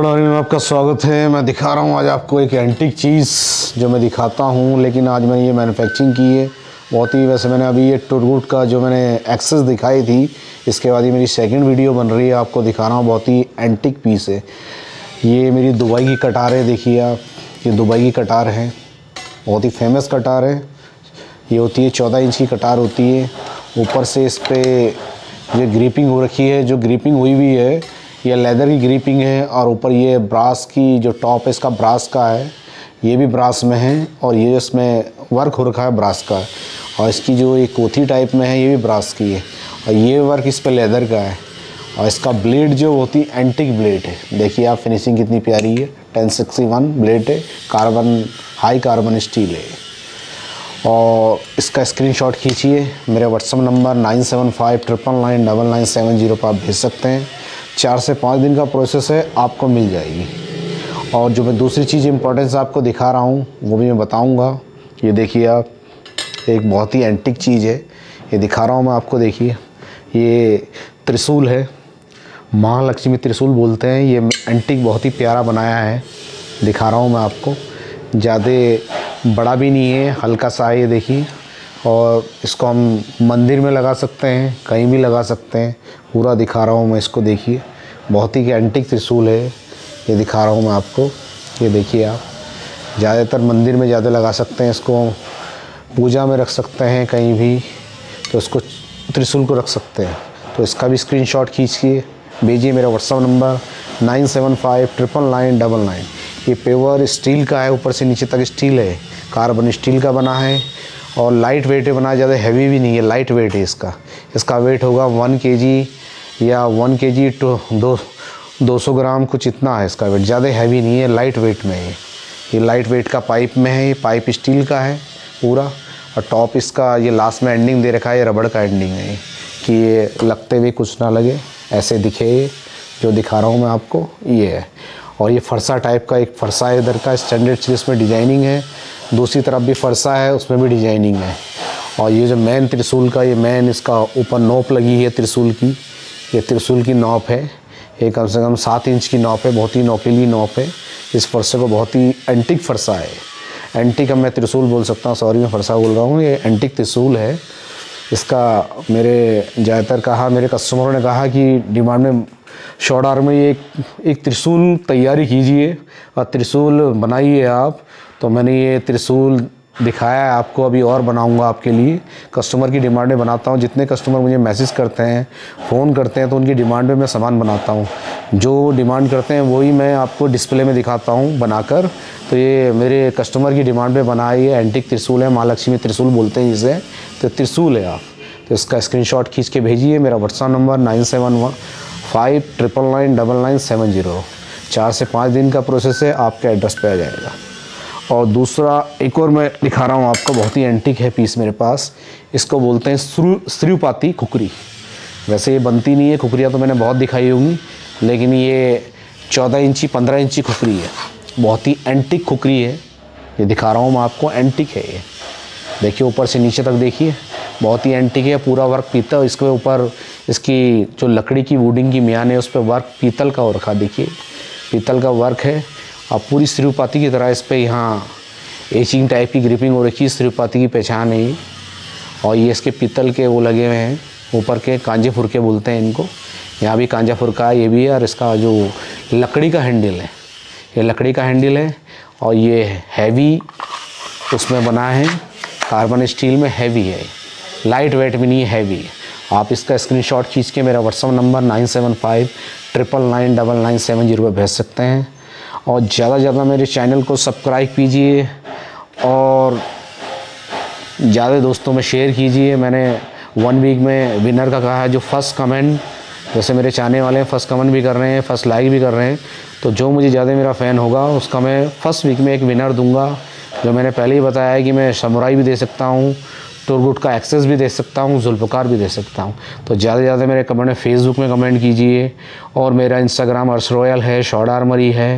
में आपका स्वागत है। मैं दिखा रहा हूँ आज आपको एक एंटिक चीज़ जो मैं दिखाता हूँ, लेकिन आज मैंने ये मैन्युफैक्चरिंग की है। बहुत ही वैसे मैंने अभी ये टुरगुट का जो मैंने एक्सेस दिखाई थी, इसके बाद ये मेरी सेकंड वीडियो बन रही है। आपको दिखा रहा हूँ, बहुत ही एंटिक पीस है। ये मेरी दुबई की कटार है, देखिए आप। ये दुबई की कटार है। बहुत ही फ़ेमस कटार है। ये होती है, चौदह इंच की कटार होती है। ऊपर से इस पर ये ग्रीपिंग हो रखी है। जो ग्रीपिंग हुई हुई है ये लेदर की ग्रीपिंग है और ऊपर ये ब्रास की जो टॉप है, इसका ब्रास का है, ये भी ब्रास में है और ये इसमें वर्क हो रखा है ब्रास का। और इसकी जो ये कोथी टाइप में है, ये भी ब्रास की है। और ये वर्क इस पर लेदर का है। और इसका ब्लेड जो होती है एंटिक ब्लेड है। देखिए आप फिनिशिंग कितनी प्यारी है। टेन सिक्सटी वन ब्लेड है। कार्बन हाई कार्बन स्टील है। और इसका स्क्रीनशॉट खींचिए। मेरे WhatsApp number nine seven five triple nine double nine seven zero पर आप भेज सकते हैं। चार से पाँच दिन का प्रोसेस है, आपको मिल जाएगी। और जो मैं दूसरी चीज़ इम्पोर्टेंस आपको दिखा रहा हूँ, वो भी मैं बताऊँगा। ये देखिए आप, एक बहुत ही एंटिक चीज़ है। ये दिखा रहा हूँ मैं आपको, देखिए। ये त्रिशूल है। महालक्ष्मी त्रिशूल बोलते हैं। ये एंटिक बहुत ही प्यारा बनाया है। दिखा रहा हूँ मैं आपको। ज़्यादा बड़ा भी नहीं है, हल्का सा है ये, देखिए। और इसको हम मंदिर में लगा सकते हैं, कहीं भी लगा सकते हैं। पूरा दिखा रहा हूँ मैं इसको, देखिए। बहुत ही एंटिक त्रिशूल है। ये दिखा रहा हूँ मैं आपको। ये देखिए आप। ज़्यादातर मंदिर में ज़्यादा लगा सकते हैं इसको पूजा में रख सकते हैं कहीं भी। तो इसको त्रिशूल को रख सकते हैं। तो इसका भी स्क्रीनशॉट खींचिए। भेजिए मेरा WhatsApp number nine seven five triple nine double nine. ये पेवर स्टील का है, ऊपर से नीचे तक स्टील है। कार्बन स्टील का बना है। और लाइट वेट है बना ज़्यादा हैवी भी नहीं है लाइट वेट है इसका। इसका वेट होगा वन के जी या वन के जी टू दो दो सौ ग्राम कुछ इतना है इसका वेट ज़्यादा हैवी नहीं है लाइट वेट में है। ये लाइट वेट का पाइप में है, ये पाइप स्टील का है पूरा। और टॉप इसका ये लास्ट में एंडिंग दे रखा है, ये रबड़ का एंडिंग है। कि ये लगते हुए कुछ ना लगे, ऐसे दिखे जो दिखा रहा हूँ मैं आपको, ये है। और ये फरसा टाइप का एक फरसा इधर का स्टैंडर्ड चीज़ में डिज़ाइनिंग है। दूसरी तरफ़ भी फरसा है, उसमें भी डिज़ाइनिंग है। और ये जो मेन त्रिशूल का, ये मैन इसका ऊपर नोप लगी है त्रिशूल की। ये त्रिशूल की नोप है। ये कम से कम सात इंच की नोप है, बहुत ही नोपीली नोप है। इस फरसे को बहुत ही एंटिक फरसा है। एंटिक अब मैं त्रिशूल बोल सकता हूँ सॉरी मैं फरसा बोल रहा हूँ, ये एंटिक त्रिशूल है। इसका मेरे ज़्यादातर कहा, मेरे कस्टमरों ने कहा कि डिमांड में शॉर्ट आर में एक एक त्रिशूल तैयारी कीजिए। और त्रिशूल बनाइए आप। तो मैंने ये त्रिशूल दिखाया है आपको, अभी और बनाऊँगा आपके लिए। कस्टमर की डिमांड में बनाता हूँ। जितने कस्टमर मुझे मैसेज करते हैं, फ़ोन करते हैं तो उनकी डिमांड में मैं सामान बनाता हूँ। जो डिमांड करते हैं, वही मैं आपको डिस्प्ले में दिखाता हूँ बनाकर। तो ये मेरे कस्टमर की डिमांड में बनाया ये एंटिक त्रिशूल है, महालक्ष्मी त्रिशूल बोलते हैं इसे। तो त्रिशूल है आप। तो इसका स्क्रीन खींच के भेजिए, मेरा WhatsApp number nine seven one five triple nine double nine seven zero. चार से पाँच दिन का प्रोसेस है, आपके एड्रेस पर आ जाएगा। और दूसरा, एक और मैं दिखा रहा हूँ आपको, बहुत ही एंटिक है पीस मेरे पास। इसको बोलते हैं श्रु, श्रुपाती खुकरी वैसे ये बनती नहीं है खुकरियाँ तो मैंने बहुत दिखाई होंगी, लेकिन ये चौदह इंची, पंद्रह इंची खुकरी है। बहुत ही एंटिक खुकरी है। ये दिखा रहा हूँ मैं आपको एंटिक है ये। देखिए, ऊपर से नीचे तक देखिए। बहुत ही एंटिक है, पूरा वर्क पीतल, इसके ऊपर इसकी जो लकड़ी की वुडिंग की म्यान है उस पर वर्क पीतल का हो रखा, देखिए। पीतल का वर्क है। और पूरी श्रीपाती की तरह इस पर यहाँ एचिंग टाइप की ग्रिपिंग हो रखी है श्रीपाती की पहचान है और ये इसके पीतल के वो लगे हुए हैं, ऊपर के कांजे फुरके बोलते हैं इनको। यहाँ भी कांजा फुरका है ये भी है और इसका जो लकड़ी का हैंडल है, ये लकड़ी का हैंडल है और ये हैवी उसमें बना है, कार्बन स्टील में हैवी है, लाइट वेट भी नहीं, हैवी है। आप इसका स्क्रीनशॉट खींच के मेरा WhatsApp number nine seven five triple nine double nine seven zero पर भेज सकते हैं। और ज़्यादा से ज़्यादा मेरे चैनल को सब्सक्राइब कीजिए और ज़्यादा दोस्तों में शेयर कीजिए। मैंने वन वीक में विनर का कहा है, जो फ़र्स्ट कमेंट, जैसे मेरे चाहने वाले हैं, फ़र्स्ट कमेंट भी कर रहे हैं, फ़र्स्ट लाइक भी कर रहे हैं तो जो मुझे ज़्यादा मेरा फ़ैन होगा, उसका मैं फ़र्स्ट वीक में एक विनर दूँगा। जो मैंने पहले ही बताया है कि मैं समुराई भी दे सकता हूँ टूरगुट का एक्सेस भी दे सकता हूँ जुल्फ़कार भी दे सकता हूँ। तो ज़्यादा से ज़्यादा मेरे कमेंट में फेसबुक में कमेंट कीजिए और मेरा इंस्टाग्राम अर्स रॉयल है शॉर्ट आर्मरी है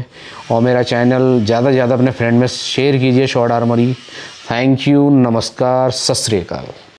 और मेरा चैनल ज़्यादा से ज़्यादा अपने फ्रेंड में शेयर कीजिए शॉर्ट आर्मरी थैंक यू नमस्कार, सत श्रीकाल